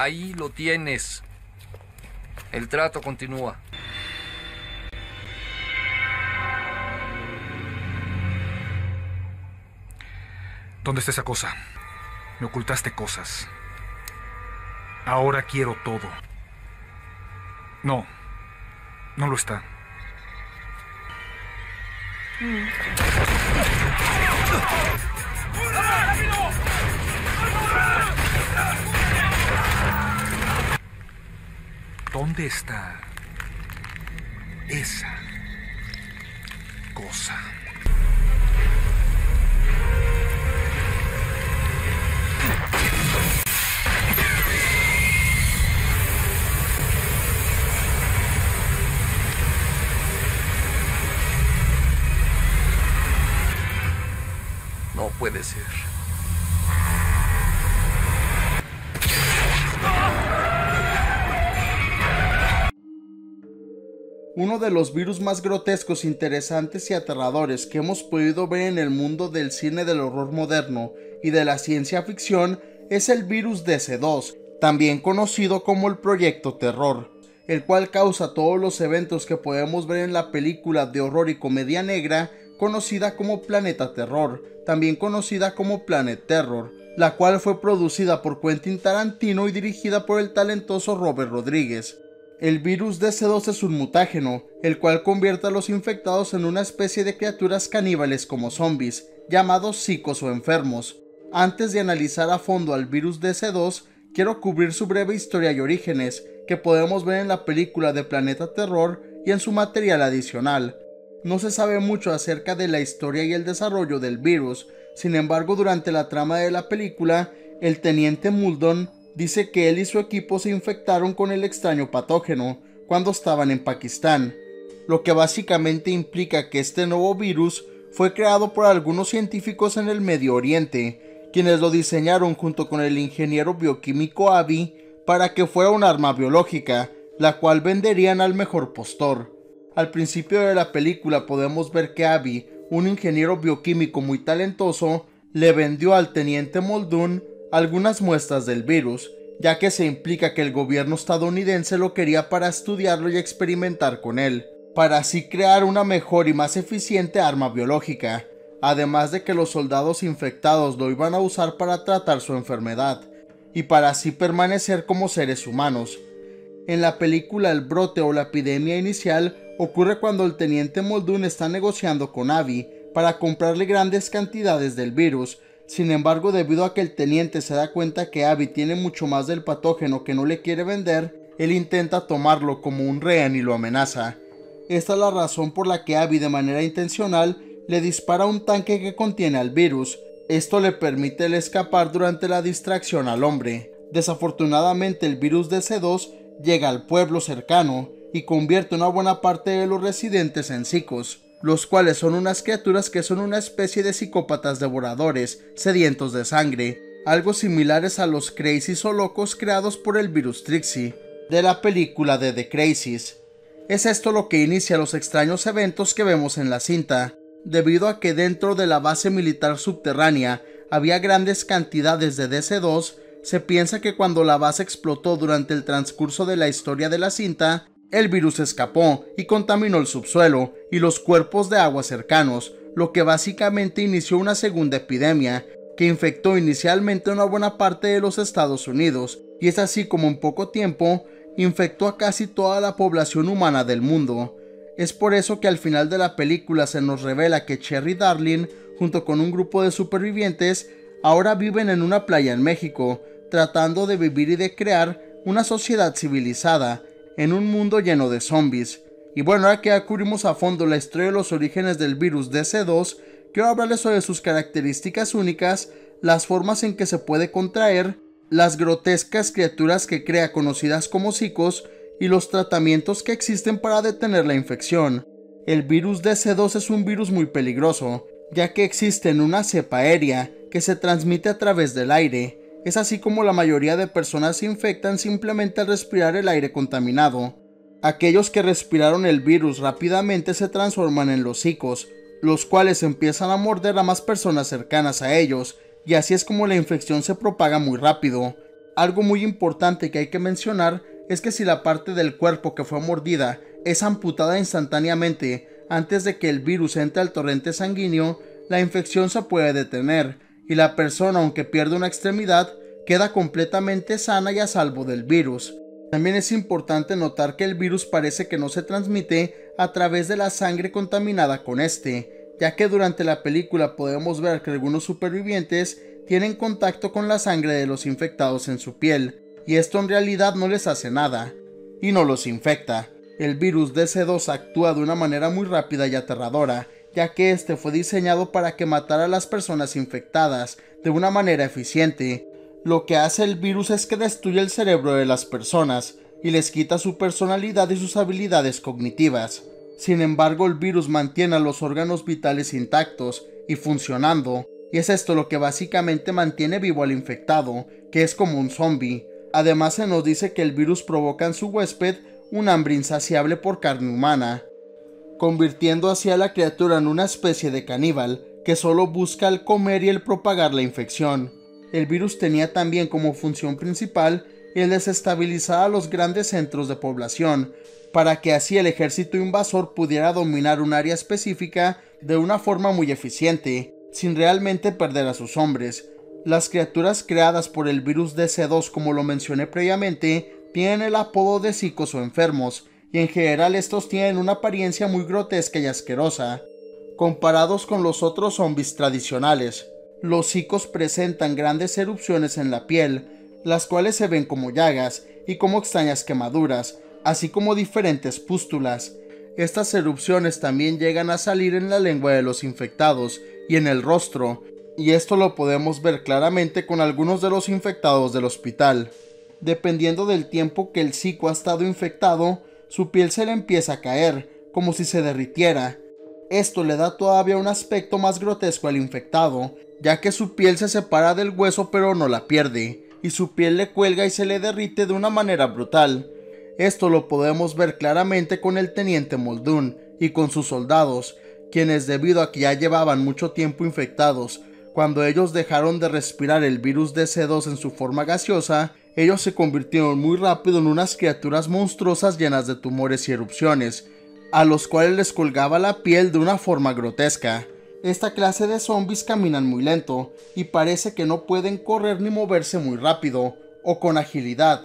Ahí lo tienes. El trato continúa. ¿Dónde está esa cosa? Me ocultaste cosas. Ahora quiero todo. No, no lo está. ¿Dónde está esa cosa? No puede ser. Uno de los virus más grotescos, interesantes y aterradores que hemos podido ver en el mundo del cine del horror moderno y de la ciencia ficción es el virus DC2, también conocido como el Proyecto Terror, el cual causa todos los eventos que podemos ver en la película de horror y comedia negra conocida como Planeta Terror, también conocida como Planet Terror, la cual fue producida por Quentin Tarantino y dirigida por el talentoso Robert Rodríguez. El virus DC2 es un mutágeno, el cual convierte a los infectados en una especie de criaturas caníbales como zombies, llamados psicos o enfermos. Antes de analizar a fondo al virus DC2, quiero cubrir su breve historia y orígenes, que podemos ver en la película de Planeta Terror y en su material adicional. No se sabe mucho acerca de la historia y el desarrollo del virus, sin embargo durante la trama de la película, el teniente Muldon dice que él y su equipo se infectaron con el extraño patógeno cuando estaban en Pakistán, lo que básicamente implica que este nuevo virus fue creado por algunos científicos en el Medio Oriente, quienes lo diseñaron junto con el ingeniero bioquímico Avi para que fuera un arma biológica, la cual venderían al mejor postor. Al principio de la película podemos ver que Abby, un ingeniero bioquímico muy talentoso, le vendió al teniente Muldoon algunas muestras del virus, ya que se implica que el gobierno estadounidense lo quería para estudiarlo y experimentar con él, para así crear una mejor y más eficiente arma biológica, además de que los soldados infectados lo iban a usar para tratar su enfermedad, y para así permanecer como seres humanos. En la película el brote o la epidemia inicial ocurre cuando el teniente Muldoon está negociando con Abby para comprarle grandes cantidades del virus, sin embargo, debido a que el teniente se da cuenta que Abby tiene mucho más del patógeno que no le quiere vender, él intenta tomarlo como un rehén y lo amenaza. Esta es la razón por la que Abby de manera intencional le dispara un tanque que contiene al virus. Esto le permite el escapar durante la distracción al hombre. Desafortunadamente el virus de C2 llega al pueblo cercano y convierte una buena parte de los residentes en psicos los cuales son unas criaturas que son una especie de psicópatas devoradores, sedientos de sangre, algo similares a los Crazies o locos creados por el virus Trixie, de la película de The Crazies. Es esto lo que inicia los extraños eventos que vemos en la cinta, debido a que dentro de la base militar subterránea había grandes cantidades de DC-2, se piensa que cuando la base explotó durante el transcurso de la historia de la cinta, el virus escapó y contaminó el subsuelo y los cuerpos de agua cercanos, lo que básicamente inició una segunda epidemia que infectó inicialmente una buena parte de los Estados Unidos y es así como en poco tiempo infectó a casi toda la población humana del mundo. Es por eso que al final de la película se nos revela que Cherry Darling, junto con un grupo de supervivientes, ahora viven en una playa en México, tratando de vivir y de crear una sociedad civilizada, en un mundo lleno de zombies. Y bueno, ahora que ya cubrimos a fondo la historia de los orígenes del virus DC2, quiero hablarles sobre sus características únicas, las formas en que se puede contraer, las grotescas criaturas que crea conocidas como psicos y los tratamientos que existen para detener la infección. El virus DC2 es un virus muy peligroso, ya que existe en una cepa aérea que se transmite a través del aire, es así como la mayoría de personas se infectan simplemente al respirar el aire contaminado. Aquellos que respiraron el virus rápidamente se transforman en los los cuales empiezan a morder a más personas cercanas a ellos, y así es como la infección se propaga muy rápido. Algo muy importante que hay que mencionar es que si la parte del cuerpo que fue mordida es amputada instantáneamente antes de que el virus entre al torrente sanguíneo, la infección se puede detener y la persona, aunque pierde una extremidad, queda completamente sana y a salvo del virus. También es importante notar que el virus parece que no se transmite a través de la sangre contaminada con este, ya que durante la película podemos ver que algunos supervivientes tienen contacto con la sangre de los infectados en su piel, y esto en realidad no les hace nada, y no los infecta. El virus DC2 actúa de una manera muy rápida y aterradora, ya que este fue diseñado para que matara a las personas infectadas de una manera eficiente. Lo que hace el virus es que destruye el cerebro de las personas y les quita su personalidad y sus habilidades cognitivas. Sin embargo, el virus mantiene a los órganos vitales intactos y funcionando, y es esto lo que básicamente mantiene vivo al infectado, que es como un zombie. Además se nos dice que el virus provoca en su huésped un hambre insaciable por carne humana, convirtiendo así a la criatura en una especie de caníbal que solo busca el comer y el propagar la infección. El virus tenía también como función principal el desestabilizar a los grandes centros de población, para que así el ejército invasor pudiera dominar un área específica de una forma muy eficiente, sin realmente perder a sus hombres. Las criaturas creadas por el virus DC2, como lo mencioné previamente, tienen el apodo de psicos o enfermos, y en general estos tienen una apariencia muy grotesca y asquerosa, comparados con los otros zombies tradicionales. Los psicos presentan grandes erupciones en la piel, las cuales se ven como llagas y como extrañas quemaduras, así como diferentes pústulas. Estas erupciones también llegan a salir en la lengua de los infectados y en el rostro, y esto lo podemos ver claramente con algunos de los infectados del hospital. Dependiendo del tiempo que el psico ha estado infectado, su piel se le empieza a caer, como si se derritiera. Esto le da todavía un aspecto más grotesco al infectado, ya que su piel se separa del hueso pero no la pierde, y su piel le cuelga y se le derrite de una manera brutal. Esto lo podemos ver claramente con el teniente Muldoon y con sus soldados, quienes debido a que ya llevaban mucho tiempo infectados, cuando ellos dejaron de respirar el virus DC2 en su forma gaseosa, ellos se convirtieron muy rápido en unas criaturas monstruosas llenas de tumores y erupciones, a los cuales les colgaba la piel de una forma grotesca. Esta clase de zombies caminan muy lento y parece que no pueden correr ni moverse muy rápido o con agilidad.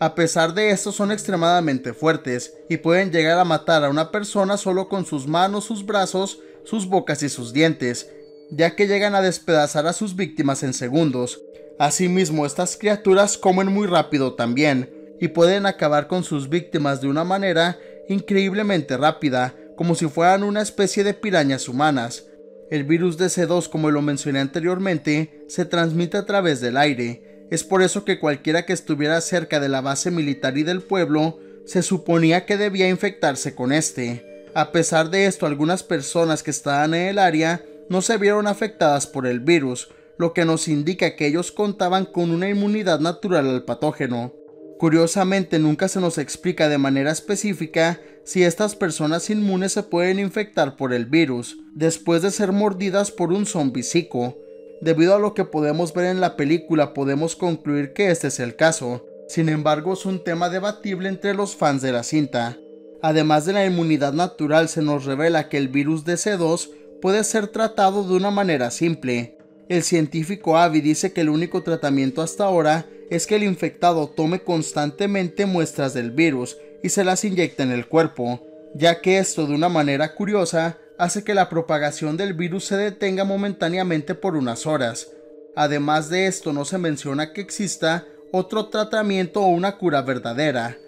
A pesar de esto son extremadamente fuertes y pueden llegar a matar a una persona solo con sus manos, sus brazos, sus bocas y sus dientes, ya que llegan a despedazar a sus víctimas en segundos. Asimismo, estas criaturas comen muy rápido también, y pueden acabar con sus víctimas de una manera increíblemente rápida, como si fueran una especie de pirañas humanas. El virus DC2, como lo mencioné anteriormente, se transmite a través del aire. Es por eso que cualquiera que estuviera cerca de la base militar y del pueblo, se suponía que debía infectarse con este. A pesar de esto, algunas personas que estaban en el área no se vieron afectadas por el virus, lo que nos indica que ellos contaban con una inmunidad natural al patógeno. Curiosamente nunca se nos explica de manera específica si estas personas inmunes se pueden infectar por el virus después de ser mordidas por un zombicico. Debido a lo que podemos ver en la película podemos concluir que este es el caso. Sin embargo es un tema debatible entre los fans de la cinta. Además de la inmunidad natural se nos revela que el virus DC2 puede ser tratado de una manera simple. El científico Avi dice que el único tratamiento hasta ahora es que el infectado tome constantemente muestras del virus y se las inyecte en el cuerpo, ya que esto de una manera curiosa hace que la propagación del virus se detenga momentáneamente por unas horas. Además de esto no se menciona que exista otro tratamiento o una cura verdadera.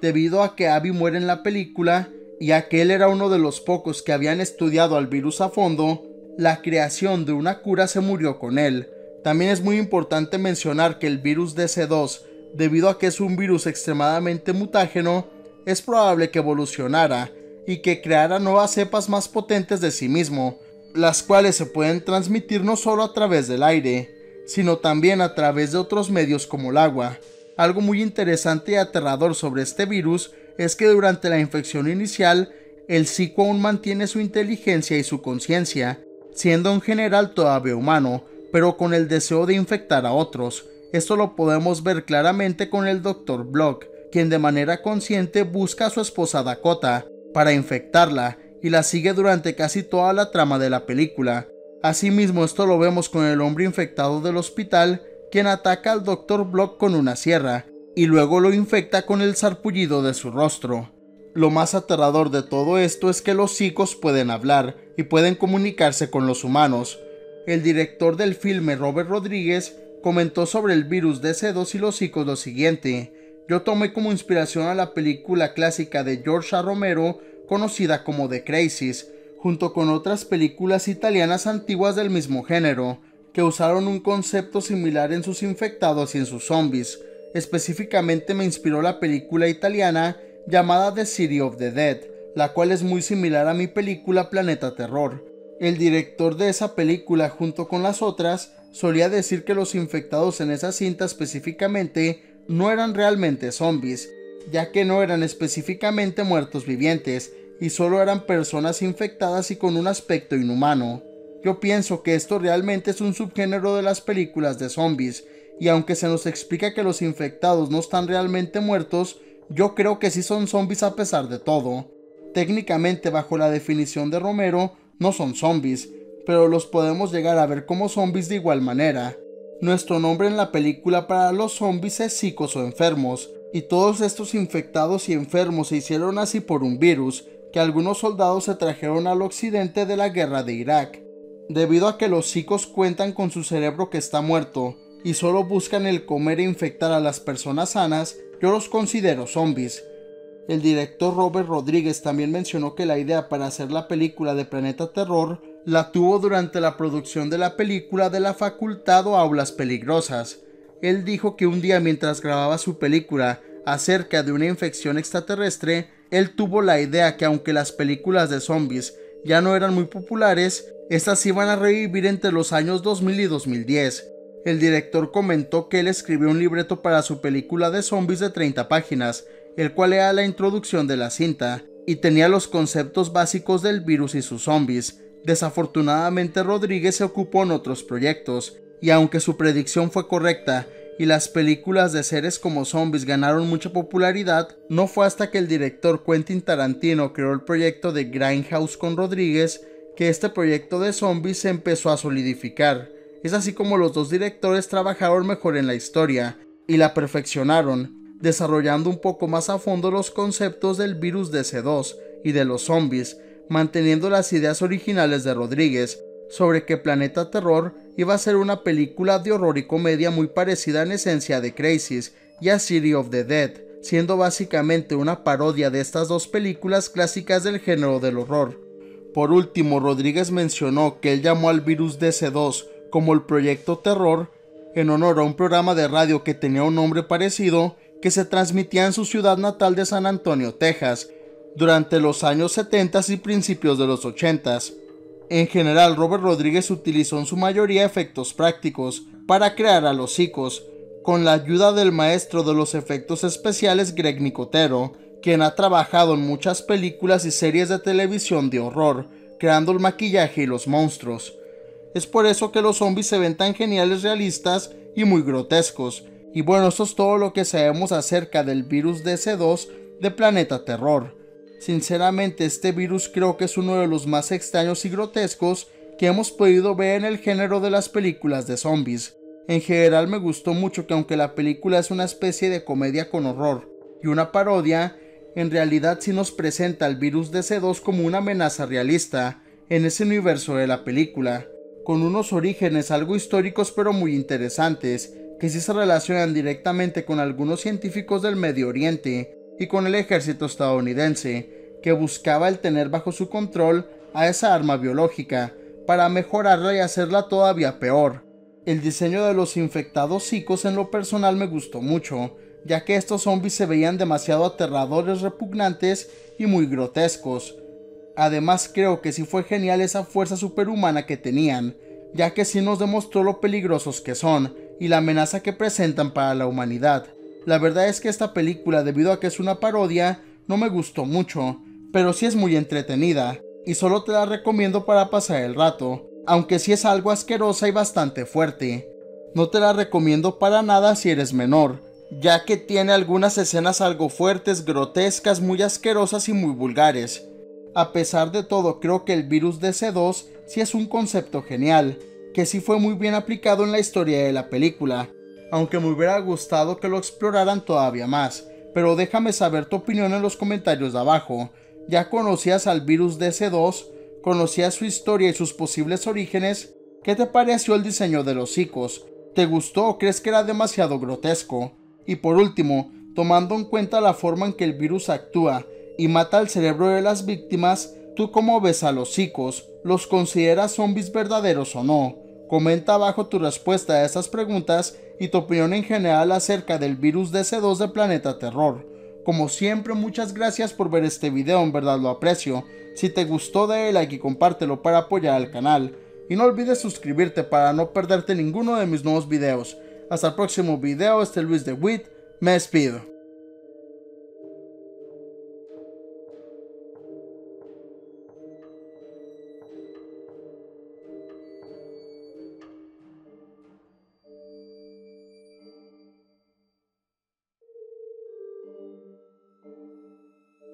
Debido a que Abby muere en la película, y a que él era uno de los pocos que habían estudiado al virus a fondo, la creación de una cura se murió con él. También es muy importante mencionar que el virus DC2, debido a que es un virus extremadamente mutágeno, es probable que evolucionara y que creara nuevas cepas más potentes de sí mismo, las cuales se pueden transmitir no solo a través del aire, sino también a través de otros medios como el agua. Algo muy interesante y aterrador sobre este virus es que durante la infección inicial, el psico aún mantiene su inteligencia y su conciencia, siendo en general todavía humano, pero con el deseo de infectar a otros. Esto lo podemos ver claramente con el Dr. Block, quien de manera consciente busca a su esposa Dakota para infectarla y la sigue durante casi toda la trama de la película. Asimismo, esto lo vemos con el hombre infectado del hospital, quien ataca al Dr. Block con una sierra y luego lo infecta con el sarpullido de su rostro. Lo más aterrador de todo esto es que los psicos pueden hablar y pueden comunicarse con los humanos. El director del filme, Robert Rodríguez, comentó sobre el virus de C2 y los psicos lo siguiente. Yo tomé como inspiración a la película clásica de George. Romero, conocida como The Crisis, junto con otras películas italianas antiguas del mismo género, que usaron un concepto similar en sus infectados y en sus zombies. Específicamente me inspiró la película italiana llamada The City of the Dead, la cual es muy similar a mi película Planeta Terror. El director de esa película junto con las otras solía decir que los infectados en esa cinta específicamente no eran realmente zombies, ya que no eran específicamente muertos vivientes y solo eran personas infectadas y con un aspecto inhumano. Yo pienso que esto realmente es un subgénero de las películas de zombies, y aunque se nos explica que los infectados no están realmente muertos, yo creo que sí son zombies a pesar de todo. Técnicamente bajo la definición de Romero, no son zombies, pero los podemos llegar a ver como zombies de igual manera. Nuestro nombre en la película para los zombies es psicos o enfermos, y todos estos infectados y enfermos se hicieron así por un virus que algunos soldados se trajeron al occidente de la guerra de Irak. Debido a que los psicos cuentan con su cerebro que está muerto y solo buscan el comer e infectar a las personas sanas, yo los considero zombies. El director Robert Rodríguez también mencionó que la idea para hacer la película de Planeta Terror la tuvo durante la producción de la película de la facultad o aulas peligrosas. Él dijo que un día mientras grababa su película acerca de una infección extraterrestre, él tuvo la idea que aunque las películas de zombies ya no eran muy populares, estas iban a revivir entre los años 2000 y 2010. El director comentó que él escribió un libreto para su película de zombies de 30 páginas, el cual era la introducción de la cinta, y tenía los conceptos básicos del virus y sus zombies, Desafortunadamente Rodríguez se ocupó en otros proyectos, y aunque su predicción fue correcta y las películas de seres como zombies ganaron mucha popularidad, no fue hasta que el director Quentin Tarantino creó el proyecto de Grindhouse con Rodríguez que este proyecto de zombies se empezó a solidificar. Es así como los dos directores trabajaron mejor en la historia y la perfeccionaron, desarrollando un poco más a fondo los conceptos del virus de C2 y de los zombies, manteniendo las ideas originales de Rodríguez sobre que Planeta Terror iba a ser una película de horror y comedia muy parecida en esencia de Crisis y a City of the Dead, siendo básicamente una parodia de estas dos películas clásicas del género del horror. Por último, Rodríguez mencionó que él llamó al virus DC2 como el Proyecto Terror en honor a un programa de radio que tenía un nombre parecido que se transmitía en su ciudad natal de San Antonio, Texas, durante los años 70 y principios de los 80. En general, Robert Rodríguez utilizó en su mayoría efectos prácticos para crear a los psicos, con la ayuda del maestro de los efectos especiales Greg Nicotero, quien ha trabajado en muchas películas y series de televisión de horror, creando el maquillaje y los monstruos. Es por eso que los zombies se ven tan geniales realistas y muy grotescos. Y bueno, eso es todo lo que sabemos acerca del virus DC2 de Planeta Terror. Sinceramente, este virus creo que es uno de los más extraños y grotescos que hemos podido ver en el género de las películas de zombies. En general me gustó mucho que aunque la película es una especie de comedia con horror y una parodia, en realidad sí nos presenta al virus de C2 como una amenaza realista en ese universo de la película, con unos orígenes algo históricos pero muy interesantes, que sí se relacionan directamente con algunos científicos del Medio Oriente, y con el ejército estadounidense, que buscaba el tener bajo su control a esa arma biológica para mejorarla y hacerla todavía peor. El diseño de los infectados psicos en lo personal me gustó mucho, ya que estos zombies se veían demasiado aterradores, repugnantes y muy grotescos. Además creo que sí fue genial esa fuerza superhumana que tenían, ya que sí nos demostró lo peligrosos que son y la amenaza que presentan para la humanidad. La verdad es que esta película, debido a que es una parodia, no me gustó mucho, pero sí es muy entretenida, y solo te la recomiendo para pasar el rato, aunque sí es algo asquerosa y bastante fuerte. No te la recomiendo para nada si eres menor, ya que tiene algunas escenas algo fuertes, grotescas, muy asquerosas y muy vulgares. A pesar de todo, creo que el virus DC2 sí es un concepto genial, que sí fue muy bien aplicado en la historia de la película, aunque me hubiera gustado que lo exploraran todavía más, pero déjame saber tu opinión en los comentarios de abajo. ¿Ya conocías al virus DC2? ¿Conocías su historia y sus posibles orígenes? ¿Qué te pareció el diseño de los hocicos? ¿Te gustó o crees que era demasiado grotesco? Y por último, tomando en cuenta la forma en que el virus actúa y mata el cerebro de las víctimas, ¿tú cómo ves a los chicos? ¿Los consideras zombies verdaderos o no? Comenta abajo tu respuesta a estas preguntas y tu opinión en general acerca del virus DC2 de Planeta Terror. Como siempre, muchas gracias por ver este video, en verdad lo aprecio. Si te gustó, dale like y compártelo para apoyar al canal. Y no olvides suscribirte para no perderte ninguno de mis nuevos videos. Hasta el próximo video, este Luis de Witt, me despido.